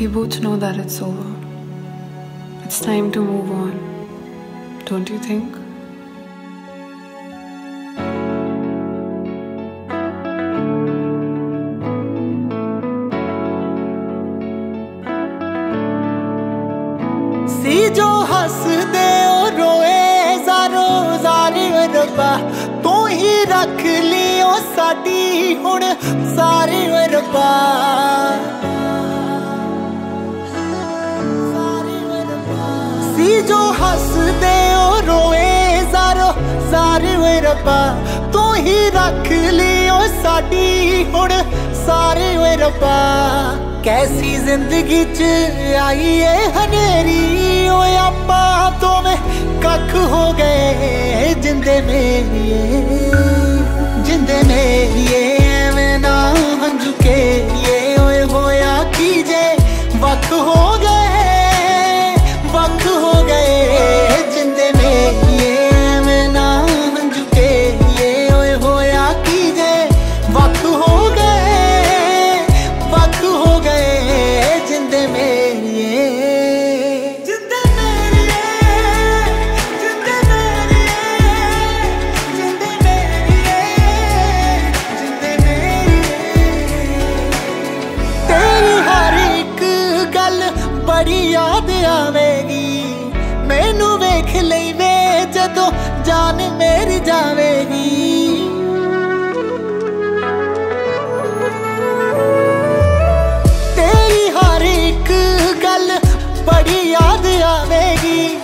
We both know that it's over. It's time to move on. Don't you think? ਸੀ ਜੋ ਹੱਸਦੇ ਉਹ ਰੋਏ ਜ਼ਾਰੋ ਜ਼ਾਰੀ ਰੱਬਾ ਤੂੰ ਹੀ ਰੱਖ ਲਿਓ ਸਾਡੀ ਹੁਣ ਸਾਰੇ ਰੱਬਾ ਜੋ ਹੱਸਦੇ ਉਹ ਰੋਏ ਜ਼ਾਰੋ ਜ਼ਾਰੀ ਰੱਬਾ, ਤੂੰ ਹੀ ਰੱਖ ਲਿਓ ਸਾਡੀ ਹੁਣ, ਸਾਰੇ ਓਏ ਰੱਬਾ। ਕੈਸੀ ਜ਼ਿੰਦਗੀ ਚ ਆਈ ਏ ਹਨੇਰੀ, ਓਏ ਆਪਾਂ ਦੋਵੇਂ ਕੱਖ ਹੋ ਗਏ, ਜਿੰਦੇ ਮੇਰੀਏ ਜਿੰਦੇ ਮੇਰੀਏ। ਬੜੀ ਯਾਦ ਆਵੇਗੀ। ਮੈਨੂੰ ਵੇਖ ਲਈ ਵੇ ਜਦੋਂ ਜਾਨ ਮੇਰੀ ਜਾਵੇਗੀ। ਤੇਰੀ ਹਰ ਇੱਕ ਗੱਲ ਬੜੀ ਯਾਦ ਆਵੇਗੀ।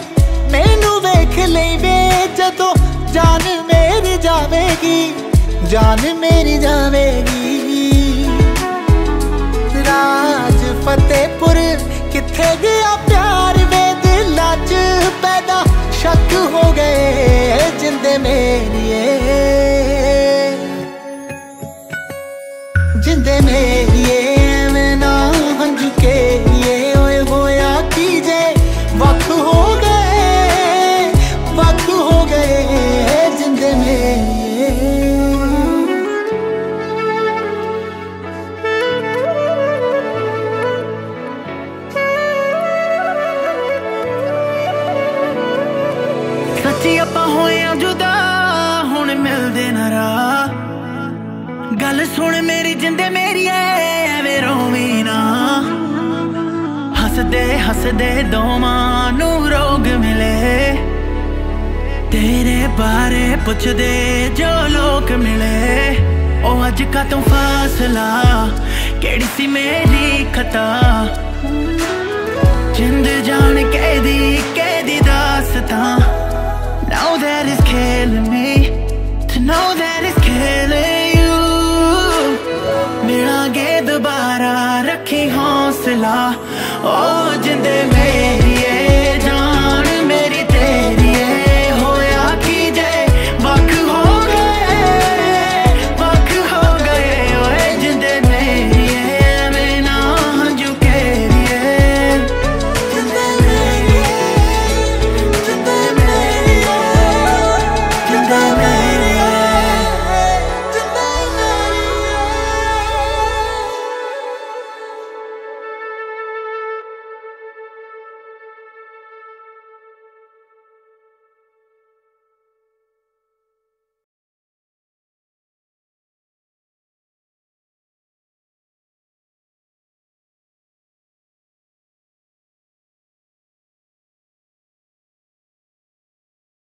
ਮੈਨੂੰ ਵੇਖ ਲਈ ਵੇ ਜਦੋਂ ਜਾਨ ਮੇਰੀ ਜਾਵੇਗੀ। ਜਾਨ ਮੇਰੀ ਜਾਵੇਗੀ। ਰਾਜ ਫਤਿਹਪੁਰ ਕਿੱਥੇ ਗਿਆ ਪਿਆਰ ਵੇ ਦਿਲਾਂ 'ਚ ਪੈਦਾ? ਸ਼ੱਕ ਹੋ ਗਏ ਜਿੰਦੇ ਮੇਰੀਏ। ਜਿੰਦੇ ਮੇਰੀਏ। ਗੱਲ ਸੁਣ ਮੇਰੀ ਜਿੰਦੇ ਮੇਰੀ ਐਵੇਂ ਰੋਵੀ ਨਾ। ਹੱਸਦੇ ਹੱਸਦੇ ਦੋਵਾਂ ਨੂੰ ਰੋਗ ਮਿਲੇ। ਤੇਰੇ ਬਾਰੇ ਪੁੱਛਦੇ ਜੋ ਲੋਕ ਮਿਲੇ। ਉਹ ਅੱਜ ਕਾ ਤੂੰ ਫਾਸਲਾ? ਕਿਹੜੀ ਸੀ ਮੇਰੀ ਖਤਾ? ਜਿੰਦ ਜਾਣ ਕੈਦੀ ਕੈਦੀ ਦਾ ਮਿਲਾਂਗੇ ਦੁਬਾਰਾ ਰੱਖੀ ਹੌਸਲਾ